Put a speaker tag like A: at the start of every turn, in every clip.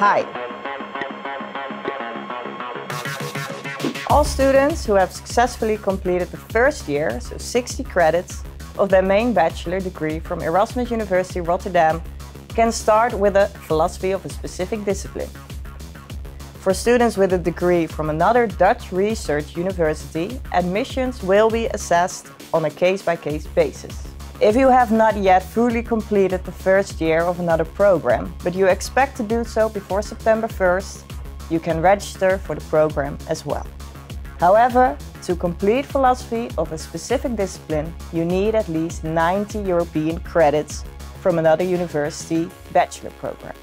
A: Hi. All students who have successfully completed the first year, so 60 credits, of their main bachelor degree from Erasmus University Rotterdam can start with a philosophy of a specific discipline. For students with a degree from another Dutch research university, admissions will be assessed on a case-by-case -case basis. If you have not yet fully completed the first year of another program, but you expect to do so before September 1st, you can register for the program as well. However, to complete philosophy of a specific discipline, you need at least 90 European credits from another university bachelor program.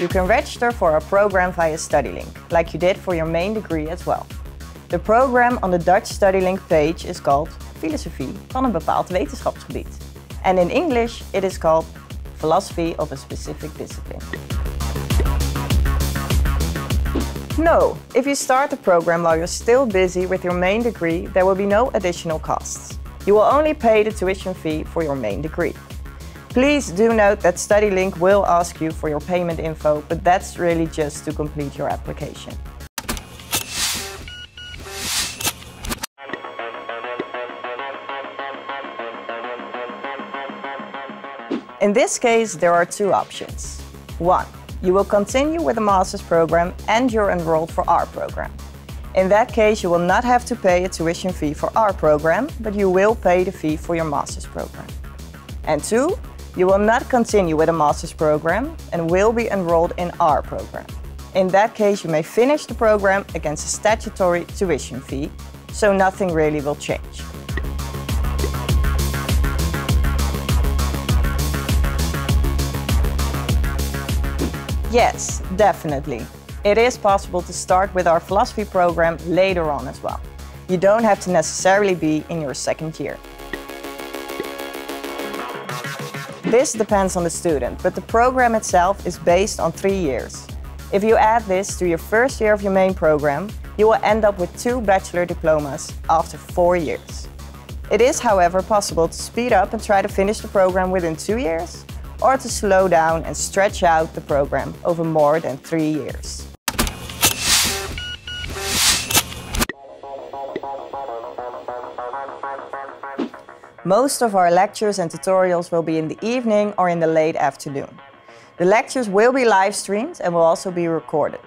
A: You can register for our program via Studielink, like you did for your main degree as well. The program on the Dutch Studielink page is called Filosofie van een bepaald wetenschapsgebied. And in English it is called Philosophy of a specific discipline. No, if you start the program while you're still busy with your main degree, there will be no additional costs. You will only pay the tuition fee for your main degree. Please do note that Studielink will ask you for your payment info, but that's really just to complete your application. In this case, there are two options. One, you will continue with the master's program and you're enrolled for our program. In that case, you will not have to pay a tuition fee for our program, but you will pay the fee for your master's program. And two, you will not continue with a master's program and will be enrolled in our program. In that case, you may finish the program against a statutory tuition fee, so nothing really will change. Yes, definitely. It is possible to start with our philosophy program later on as well. You don't have to necessarily be in your second year. This depends on the student, but the program itself is based on three years. If you add this to your first year of your main program, you will end up with two bachelor diplomas after four years. It is, however, possible to speed up and try to finish the program within two years, or to slow down and stretch out the program over more than three years. Most of our lectures and tutorials will be in the evening or in the late afternoon. The lectures will be live streamed and will also be recorded.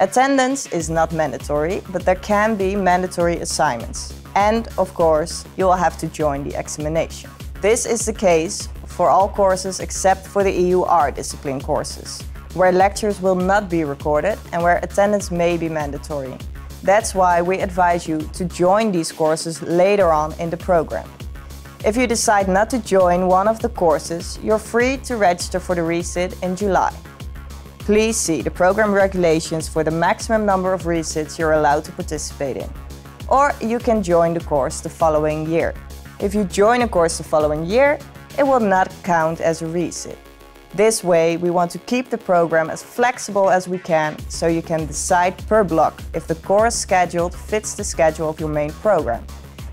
A: Attendance is not mandatory, but there can be mandatory assignments. And, of course, you will have to join the examination. This is the case for all courses except for the EUR discipline courses, where lectures will not be recorded and where attendance may be mandatory. That's why we advise you to join these courses later on in the program. If you decide not to join one of the courses, you're free to register for the resit in July. Please see the program regulations for the maximum number of resits you're allowed to participate in. Or you can join the course the following year. If you join a course the following year, it will not count as a resit. This way, we want to keep the program as flexible as we can so you can decide per block if the course scheduled fits the schedule of your main program.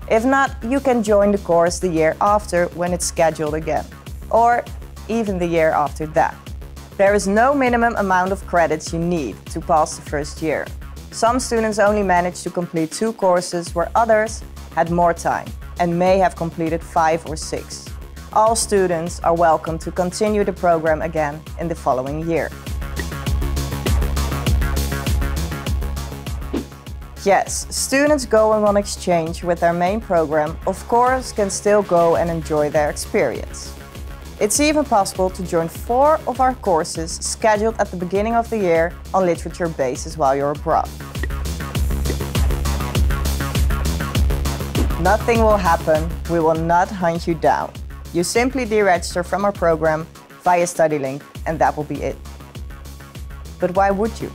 A: If not, you can join the course the year after when it's scheduled again, or even the year after that. There is no minimum amount of credits you need to pass the first year. Some students only managed to complete two courses where others had more time and may have completed five or six. All students are welcome to continue the program again in the following year. Yes, students going on exchange with their main program of course can still go and enjoy their experience. It's even possible to join four of our courses scheduled at the beginning of the year on literature basis while you're abroad. Nothing will happen, we will not hunt you down. You simply deregister from our program via Studielink and that will be it. But why would you?